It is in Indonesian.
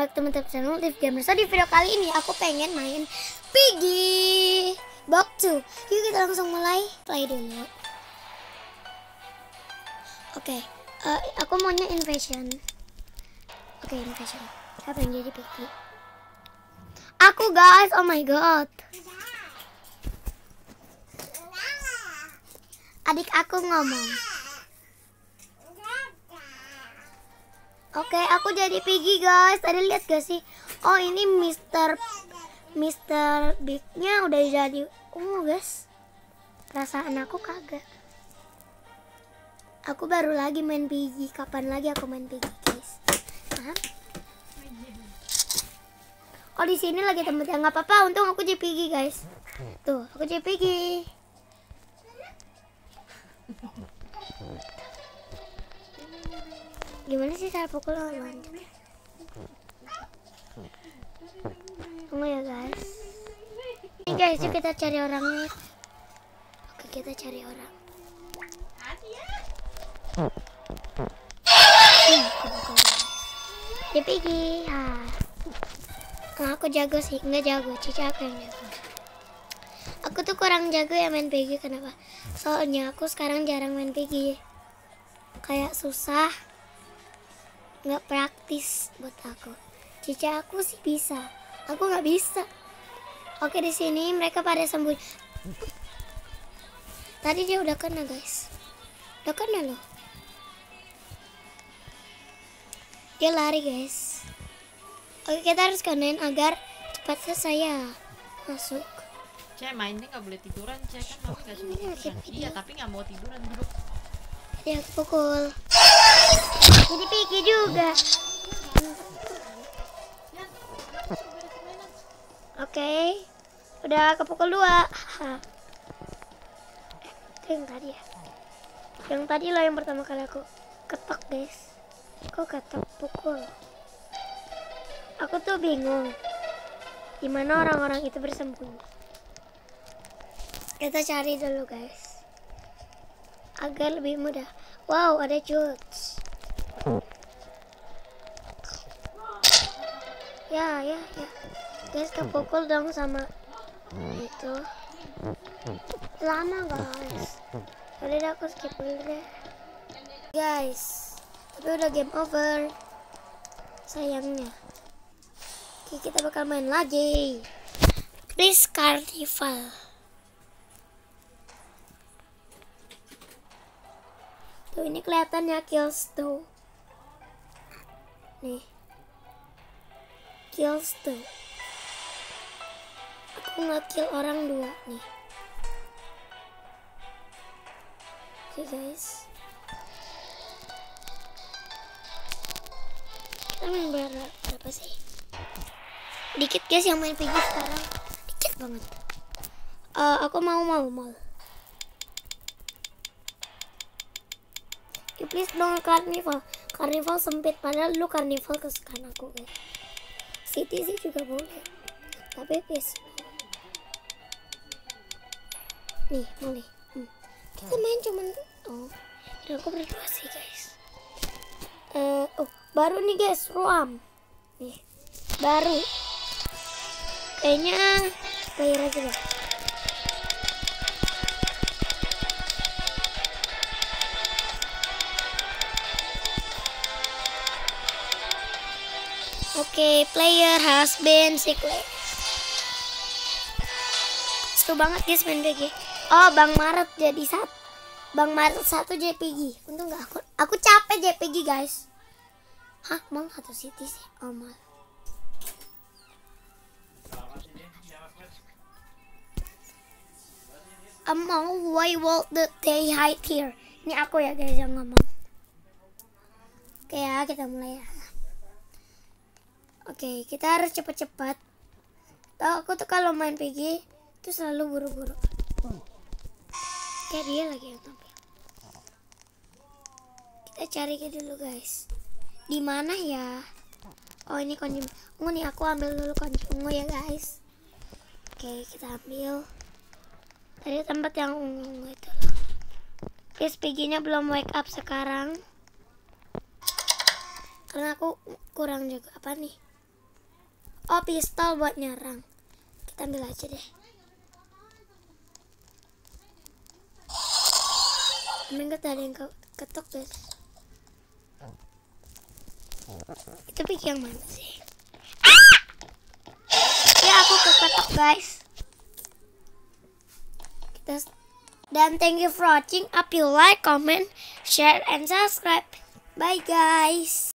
back my channel Live Gamer So di video kali ini aku pengen main Piggy Box 2 Yuk kita langsung mulai Play dulu. Oke eh, Aku maunya invasion. Oke invasion. Siapa yang jadi Piggy? Aku guys. Oh my god. Adik aku ngomong Oke, aku jadi Piggy guys. Tadi lihat gak sih? Oh, ini Mister Mister Big-nya udah jadi ungu guys. Perasaan aku kagak. Aku baru lagi main Piggy. Kapan lagi aku main Piggy guys? Hah? Oh di sini lagi tempatnya nggak apa-apa. Untung aku jadi Piggy guys. Tuh, aku jadi Piggy. Gimana sih cara pukul lawan? Tunggu ya guys. Ini guys, yuk kita cari orangnya. Oke, kita cari orang. Dia pergi. Ha. Nah, aku jago sih, nggak jago. Cica aku yang jago. Aku tuh kurang jago ya main PG kenapa? Soalnya aku sekarang jarang main PG. Kayak susah nggak praktis buat aku. Cica aku sih bisa, aku nggak bisa. Oke di sini mereka pada sembunyi. Tadi dia udah kena guys, udah kena loh. Dia lari guys. Oke kita harus kenain agar cepat selesai ya. Masuk. Cek mainnya nggak boleh tiduran, Cek kan mami nggak Iya, tiduran. video. Iya, tapi nggak mau tiduran duduk. Dia aku pukul. Jadi Piki juga. Oke, udah kepukul dua. Haha. Eh, yang tadi ya. Yang tadi lah yang pertama kali aku ketok guys. Kok ketok pukul? Aku tuh bingung. Di mana orang-orang itu bersembunyi? Kita cari dulu guys. Agar lebih mudah. Wow, ada Jutes. Ya, ya, ya. Guys, kepukul dong sama itu. Lama, guys. Udah aku skip dulu deh. Guys, tapi udah game over. Sayangnya. Oke, kita bakal main lagi. Please Carnival. Tuh ini kelihatannya kills tuh. Nih. Kills tuh. Aku nge-kill orang dua nih. Oke guys. Kita main berapa, berapa sih? Dikit guys yang main PG sekarang. Dikit banget. Eh, aku mau mau mau. Please dong karnival karnival sempit padahal lu karnival kesukaan aku guys. City sih juga boleh. Tapi please. Nih boleh hmm. kita main cuman oh. Aku berdua sih guys. Eh oh baru nih guys. Ruam. Nih. Baru. Kayaknya player aja deh Oke, player has been sickly. Seru banget guys main PG. Oh, Bang Maret jadi satu. Bang Maret satu JPG. Untung nggak aku. Aku capek JPG guys. Hah, mau satu city sih? Oh, mal. Among why will the they hide here? Ini aku ya guys yang ngomong. Oke ya, kita mulai ya. Oke, kita harus cepat-cepat. Tahu aku tuh kalau main PG itu selalu buru-buru. Kayak dia lagi yang tampil. Kita cari ke dulu guys. Di mana ya? Oh ini kunci ungu nih aku ambil dulu kunci ungu ya guys. Oke kita ambil. Tadi tempat yang ungu itu. Guys PG-nya belum wake up sekarang. Karena aku kurang jago apa nih? Oh pistol buat nyerang. Kita ambil aja deh. Emang gak ada yang ke- ketok guys. Itu pick yang mana sih? Ah! Ya aku keketok guys. Kita dan thank you for watching. Up you like, comment, share, and subscribe. Bye guys.